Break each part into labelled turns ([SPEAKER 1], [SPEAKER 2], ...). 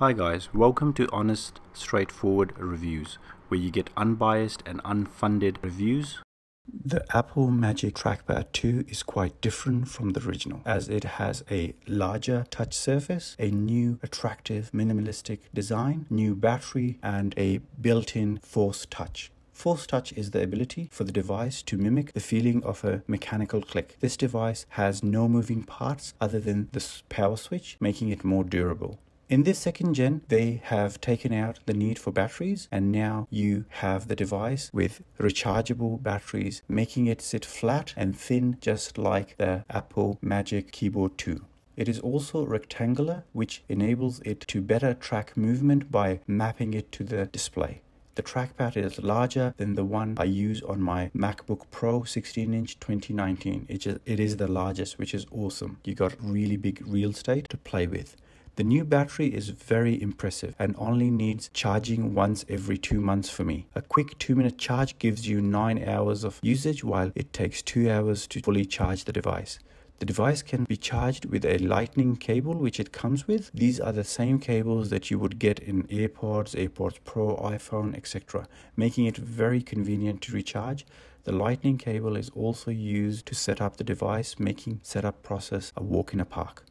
[SPEAKER 1] Hi guys, welcome to Honest Straightforward Reviews, where you get unbiased and unfunded reviews.
[SPEAKER 2] The Apple Magic Trackpad 2 is quite different from the original as it has a larger touch surface, a new attractive minimalistic design, new battery and a built-in Force Touch. Force Touch is the ability for the device to mimic the feeling of a mechanical click. This device has no moving parts other than the power switch, making it more durable. In this second gen, they have taken out the need for batteries and now you have the device with rechargeable batteries, making it sit flat and thin just like the Apple Magic Keyboard 2. It is also rectangular, which enables it to better track movement by mapping it to the display. The trackpad is larger than the one I use on my MacBook Pro 16 inch 2019. It is, it is the largest, which is awesome. You got really big real estate to play with. The new battery is very impressive and only needs charging once every two months for me. A quick two minute charge gives you nine hours of usage while it takes two hours to fully charge the device. The device can be charged with a lightning cable which it comes with. These are the same cables that you would get in AirPods, AirPods Pro, iPhone, etc., making it very convenient to recharge. The lightning cable is also used to set up the device, making setup process a walk in a park.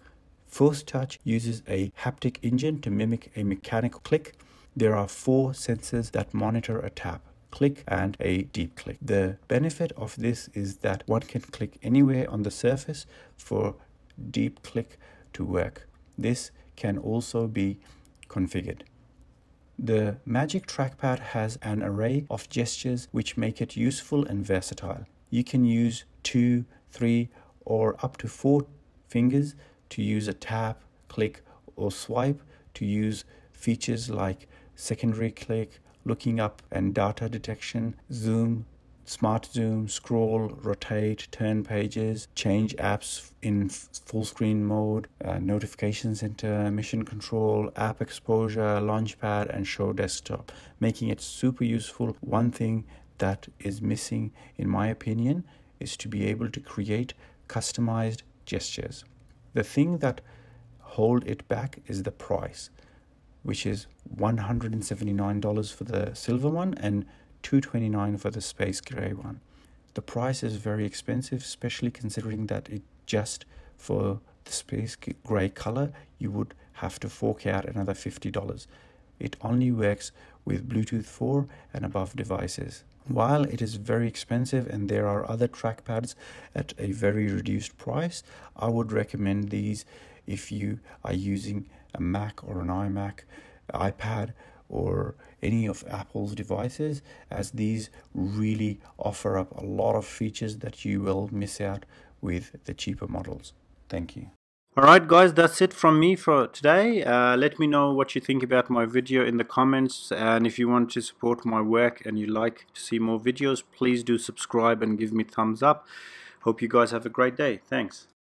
[SPEAKER 2] Force Touch uses a haptic engine to mimic a mechanical click. There are four sensors that monitor a tap, click, and a deep click. The benefit of this is that one can click anywhere on the surface for deep click to work. This can also be configured. The Magic Trackpad has an array of gestures which make it useful and versatile. You can use two, three, or up to four fingers to use a tap, click, or swipe to use features like secondary click, looking up and data detection, zoom, smart zoom, scroll, rotate, turn pages, change apps in full screen mode, uh, notification center, mission control, App Exposé, launchpad, and show desktop, making it super useful. One thing that is missing, in my opinion, is to be able to create customized gestures. The thing that hold it back is the price, which is $179 for the silver one and $229 for the space gray one. The price is very expensive, especially considering that it just for the space gray color, you would have to fork out another $50. It only works with Bluetooth 4 and above devices. While it is very expensive and there are other trackpads at a very reduced price, I would recommend these if you are using a Mac or an iMac, iPad, or any of Apple's devices, as these really offer up a lot of features that you will miss out with the cheaper models. Thank you.
[SPEAKER 1] Alright guys, that's it from me for today. Uh, let me know what you think about my video in the comments and if you want to support my work and you like to see more videos, please do subscribe and give me thumbs up. Hope you guys have a great day. Thanks.